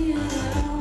me alone.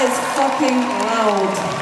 is fucking loud.